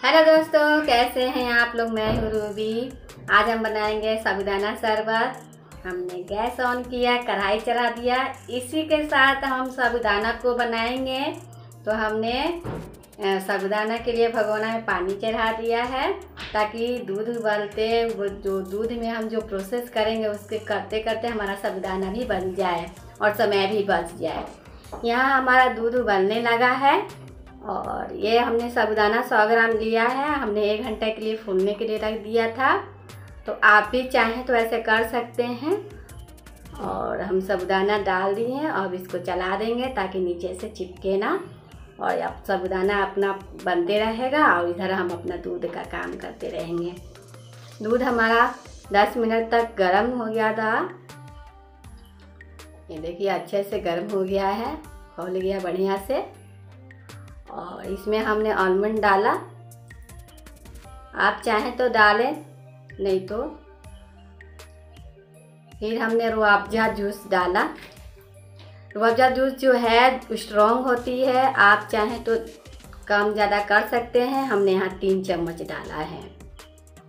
Hello दोस्तों, कैसे हैं आप लोग? मैं हूँ रूबी। आज हम बनाएँगे साबुदाना शरबत। हमने गैस ऑन किया, कढ़ाई चढ़ा दिया। इसी के साथ हम साबुदाना को बनाएँगे। तो हमने साबुदाना के लिए भगोना में पानी चढ़ा दिया है, ताकि दूध उबलते वो जो दूध में हम जो प्रोसेस करेंगे, उसके करते करते हमारा साबुदाना भी बन जाए और समय भी बच जाए। यहाँ हमारा दूध उबलने लगा है। और ये हमने साबुदाना सौ ग्राम लिया है। हमने एक घंटे के लिए फूलने के लिए रख दिया था। तो आप भी चाहें तो ऐसे कर सकते हैं। और हम साबुदाना डाल दिए हैं। अब इसको चला देंगे ताकि नीचे से चिपके ना। और अब साबुदाना अपना बनते रहेगा और इधर हम अपना दूध का काम करते रहेंगे। दूध हमारा 10 मिनट तक गर्म हो गया था। ये देखिए, अच्छे से गर्म हो गया है। खोल गया बढ़िया से। और इसमें हमने आलमंड डाला। आप चाहें तो डालें, नहीं तो। फिर हमने रुआवजा जूस डाला। रुआवजा जूस जो है स्ट्रॉन्ग होती है। आप चाहें तो कम ज़्यादा कर सकते हैं। हमने यहाँ तीन चम्मच डाला है।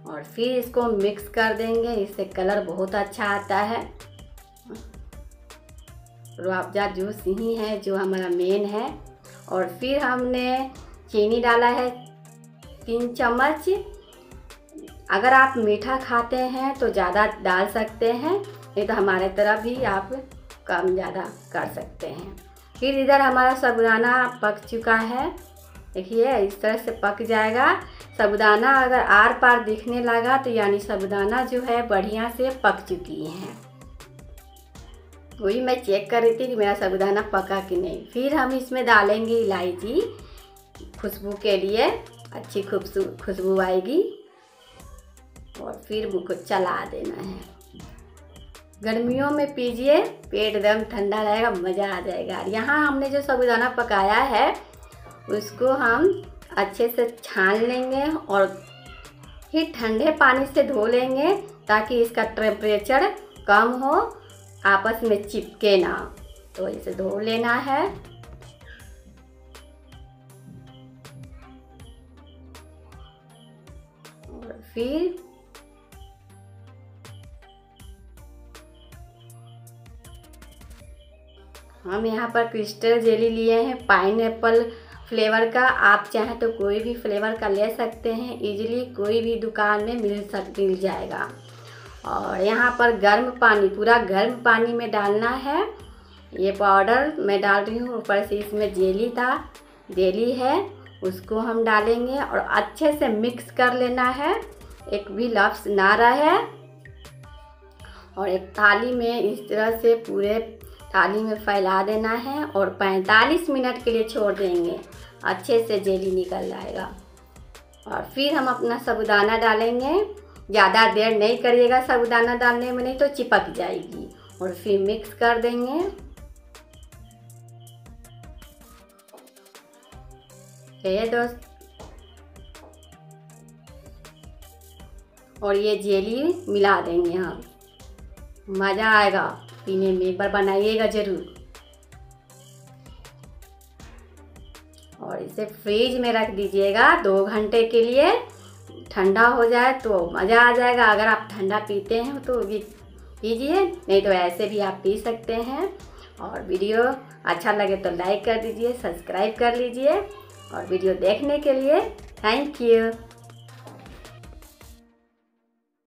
और फिर इसको मिक्स कर देंगे। इससे कलर बहुत अच्छा आता है। रुआवजा जूस ही है जो हमारा मेन है। और फिर हमने चीनी डाला है तीन चम्मच। अगर आप मीठा खाते हैं तो ज़्यादा डाल सकते हैं, नहीं तो हमारे तरफ़ भी आप कम ज़्यादा कर सकते हैं। फिर इधर हमारा साबुदाना पक चुका है। देखिए, इस तरह से पक जाएगा। साबुदाना अगर आर पार दिखने लगा तो यानी साबुदाना जो है बढ़िया से पक चुकी हैं। वही मैं चेक कर रही थी कि मेरा साबुदाना पका कि नहीं। फिर हम इसमें डालेंगे इलायची खुशबू के लिए, अच्छी खुशबू खुशबू आएगी। और फिर मुझको चला देना है। गर्मियों में पीजिए, पेट एकदम ठंडा रहेगा, मज़ा आ जाएगा। और यहाँ हमने जो साबुदाना पकाया है, उसको हम अच्छे से छान लेंगे और फिर ठंडे पानी से धो लेंगे ताकि इसका टेम्परेचर कम हो। आपस में चिपके ना तो इसे धो लेना है। और फिर हम यहाँ पर क्रिस्टल जेली लिए हैं। पाइन एप्पल फ्लेवर का, आप चाहें तो कोई भी फ्लेवर का ले सकते हैं। इजीली कोई भी दुकान में मिल सक, मिल जाएगा। और यहाँ पर गर्म पानी, पूरा गर्म पानी में डालना है। ये पाउडर मैं डाल रही हूँ, ऊपर से इसमें जेली था जेली है, उसको हम डालेंगे और अच्छे से मिक्स कर लेना है। एक भी लफ्स ना रहे और एक थाली में इस तरह से पूरे थाली में फैला देना है और 45 मिनट के लिए छोड़ देंगे। अच्छे से जेली निकल जाएगा। और फिर हम अपना साबुदाना डालेंगे। ज़्यादा देर नहीं करिएगा साबुदाना डालने में, नहीं तो चिपक जाएगी। और फिर मिक्स कर देंगे। दोस्त। और ये जेली मिला देंगे हम। मज़ा आएगा। पीने में एक बार बनाइएगा ज़रूर। और इसे फ्रिज में रख दीजिएगा दो घंटे के लिए। ठंडा हो जाए तो मज़ा आ जाएगा। अगर आप ठंडा पीते हैं तो भी पीजिए नहीं तो ऐसे भी आप पी सकते हैं। और वीडियो अच्छा लगे तो लाइक कर दीजिए, सब्सक्राइब कर लीजिए। और वीडियो देखने के लिए थैंक यू।